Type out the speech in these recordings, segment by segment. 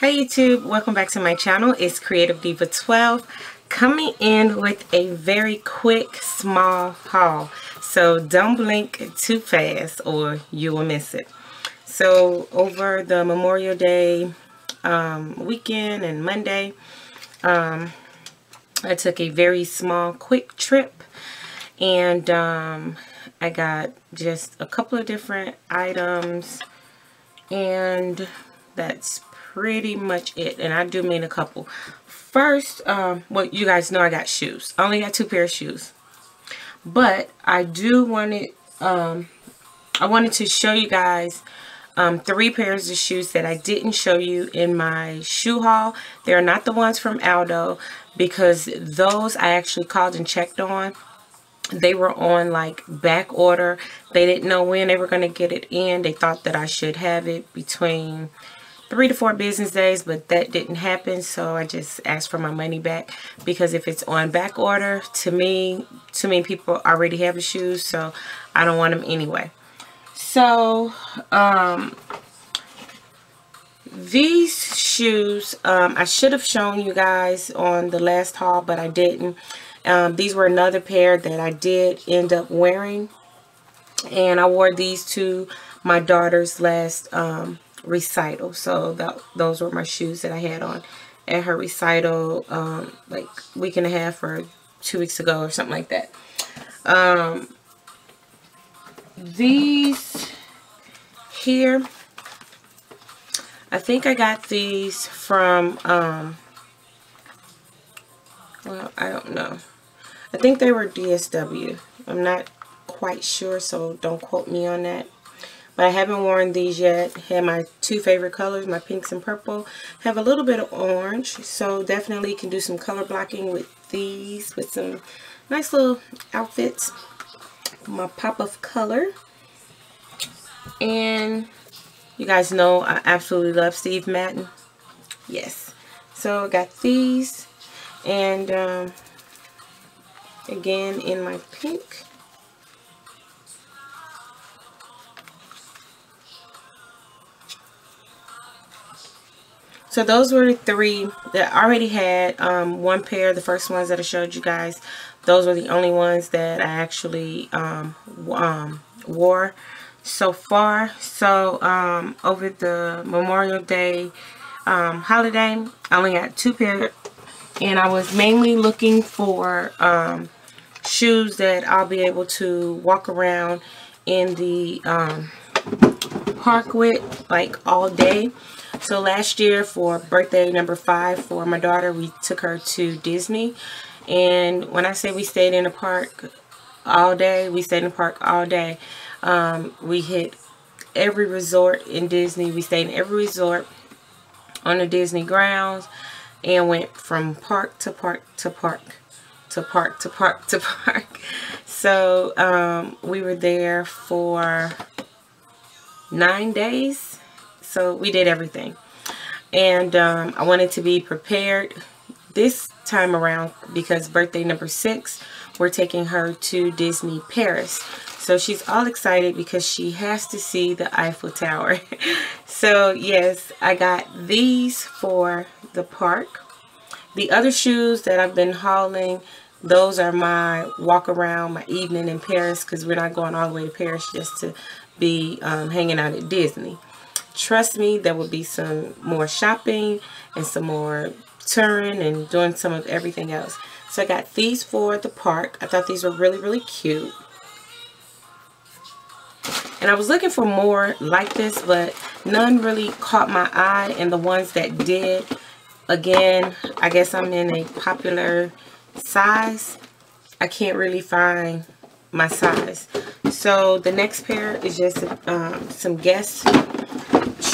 Hey YouTube, welcome back to my channel. It's Creative Diva 12 coming in with a very quick small haul. So don't blink too fast or you will miss it. So over the Memorial Day um, weekend and Monday, um, I took a very small quick trip and um, I got just a couple of different items and that's pretty much it. And I do mean a couple. First, um, well, you guys know I got shoes. I only got two pair of shoes. But I do want it, um, I wanted to show you guys um, three pairs of shoes that I didn't show you in my shoe haul. They're not the ones from Aldo because those I actually called and checked on they were on like back order they didn't know when they were going to get it in they thought that i should have it between three to four business days but that didn't happen so i just asked for my money back because if it's on back order to me too many people already have the shoes so i don't want them anyway so um these shoes um, I should have shown you guys on the last haul but I didn't um, these were another pair that I did end up wearing. And I wore these to my daughter's last um, recital. So that, those were my shoes that I had on at her recital um, like week and a half or two weeks ago or something like that. Um, these here, I think I got these from, um, well, I don't know. I think they were DSW. I'm not quite sure, so don't quote me on that. But I haven't worn these yet. Have my two favorite colors, my pinks and purple. Have a little bit of orange, so definitely can do some color blocking with these, with some nice little outfits. My pop of color. And you guys know I absolutely love Steve Madden. Yes. So I got these. And um, again in my pink. So those were the three that I already had um, one pair, the first ones that I showed you guys. Those were the only ones that I actually um, um, wore so far. So um, over the Memorial Day um, holiday, I only got two pair and I was mainly looking for um, shoes that I'll be able to walk around in the park with like all day. So last year for birthday number five for my daughter, we took her to Disney. And when I say we stayed in the park all day, we stayed in the park all day. Um, we hit every resort in Disney. We stayed in every resort on the Disney grounds and went from park to park to park to park to park to park. So um, we were there for nine days. So we did everything. And um, I wanted to be prepared this time around because birthday number six, we're taking her to Disney Paris. So she's all excited because she has to see the Eiffel Tower. so yes, I got these for the park. The other shoes that I've been hauling those are my walk around, my evening in Paris, because we're not going all the way to Paris just to be um, hanging out at Disney. Trust me, there will be some more shopping and some more touring and doing some of everything else. So I got these for the park. I thought these were really, really cute. And I was looking for more like this, but none really caught my eye. And the ones that did, again, I guess I'm in a popular size, I can't really find my size. So the next pair is just um, some Guess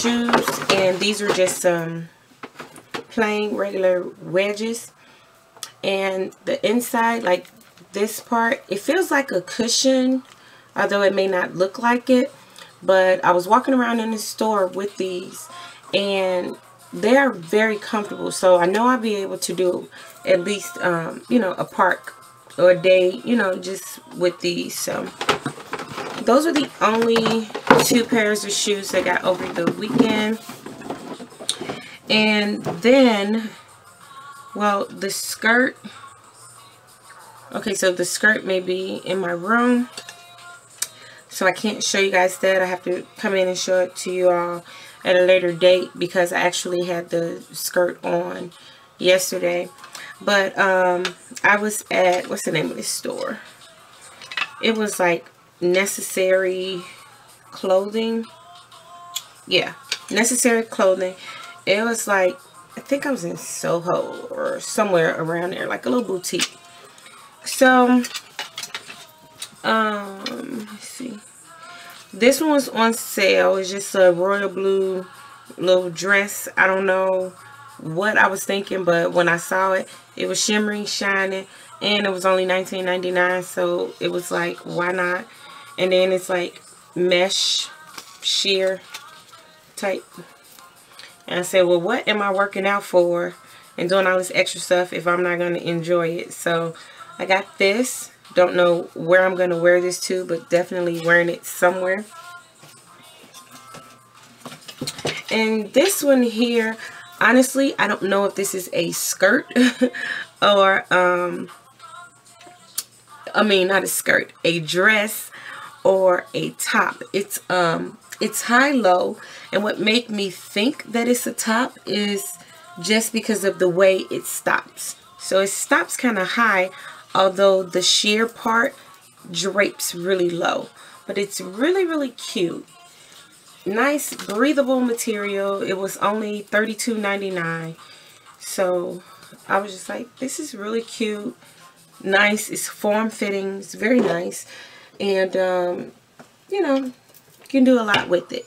shoes. And these are just some plain regular wedges. And the inside, like this part, it feels like a cushion. Although it may not look like it. But I was walking around in the store with these. And they're very comfortable. So I know I'll be able to do at least, um, you know, a park or a day, you know, just with these. So those are the only two pairs of shoes I got over the weekend. And then, well, the skirt. Okay, so the skirt may be in my room. So I can't show you guys that. I have to come in and show it to you all at a later date because I actually had the skirt on yesterday. But um, I was at, what's the name of this store? It was like necessary clothing. Yeah, necessary clothing. It was like, I think I was in Soho or somewhere around there, like a little boutique. So, um, let's see. This one was on sale. It's just a royal blue little dress. I don't know what I was thinking, but when I saw it, it was shimmering, shining, and it was only $19.99. So it was like, why not? And then it's like mesh, sheer type. And I said, well, what am I working out for and doing all this extra stuff if I'm not going to enjoy it? So I got this. Don't know where I'm going to wear this to, but definitely wearing it somewhere. And this one here, honestly, I don't know if this is a skirt or, um, I mean, not a skirt, a dress or a top. It's, um, it's high-low. And what make me think that it's a top is just because of the way it stops. So it stops kind of high, although the sheer part drapes really low. But it's really, really cute nice breathable material it was only $32.99 so I was just like this is really cute nice it's form fitting it's very nice and um, you know you can do a lot with it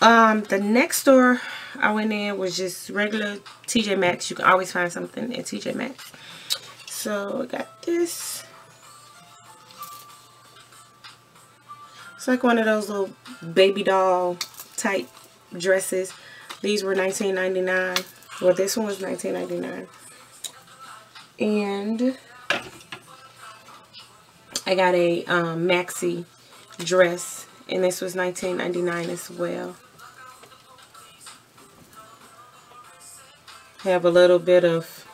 um, the next store I went in was just regular TJ Maxx you can always find something at TJ Maxx so I got this It's like one of those little baby doll type dresses. These were $19.99. Well, this one was $19.99. And I got a um, maxi dress. And this was $19.99 as well. Have a little bit of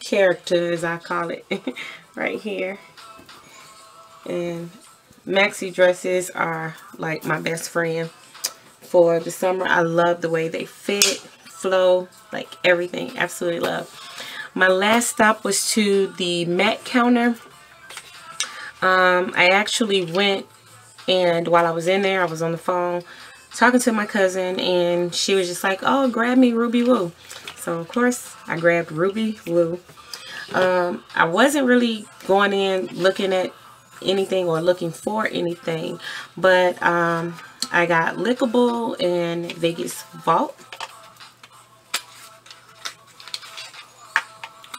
character, as I call it, right here. And maxi dresses are like my best friend for the summer. I love the way they fit, flow, like everything. Absolutely love. My last stop was to the MAC counter. Um, I actually went and while I was in there, I was on the phone talking to my cousin and she was just like, oh, grab me Ruby Woo. So, of course, I grabbed Ruby Woo. Um, I wasn't really going in looking at anything or looking for anything. But um, I got Lickable and Vegas Volt.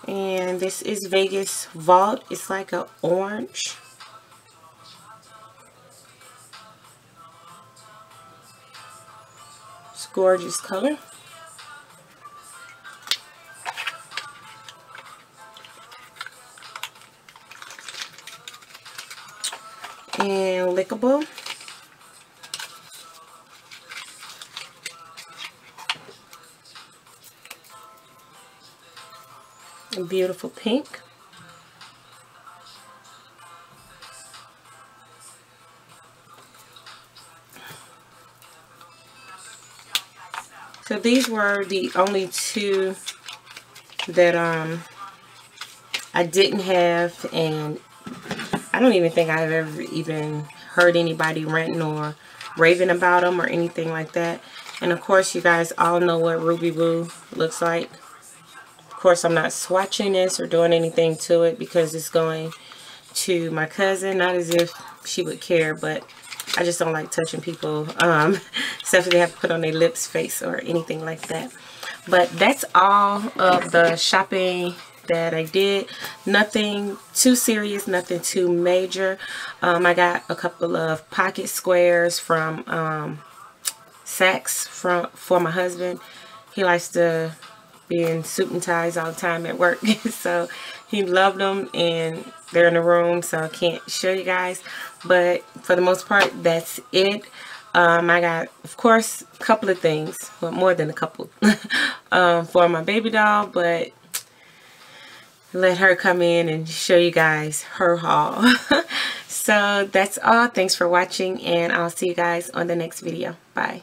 And this is Vegas Volt. It's like an orange. Gorgeous color. and lickable. A beautiful pink. So these were the only two that um I didn't have and I don't even think I've ever even heard anybody ranting or raving about them or anything like that. And of course, you guys all know what Ruby Woo looks like. Of course, I'm not swatching this or doing anything to it because it's going to my cousin. Not as if she would care, but I just don't like touching people. Um, except they have to put on their lips, face, or anything like that. But that's all of the shopping that I did. Nothing too serious, nothing too major. Um, I got a couple of pocket squares from um, Saks from, for my husband. He likes to be in suit and ties all the time at work. so he loved them and they're in the room so I can't show you guys. But for the most part, that's it. Um, I got, of course, a couple of things. Well, more than a couple. um, for my baby doll. But let her come in and show you guys her haul. so that's all. Thanks for watching. And I'll see you guys on the next video. Bye.